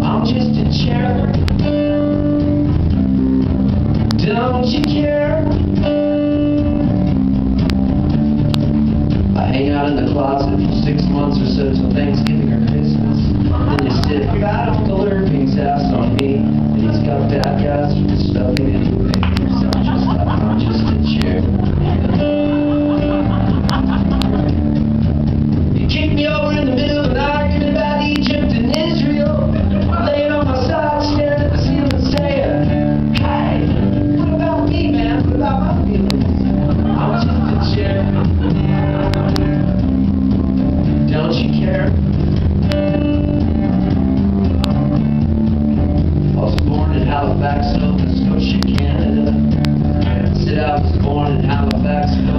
I'm just a cherub. Don't you care? I hang out in the closet for six months or so till Thanksgiving or Christmas. Then you stiff about Halifax, Nova Scotia, Canada. Said I was born in Halifax, Nova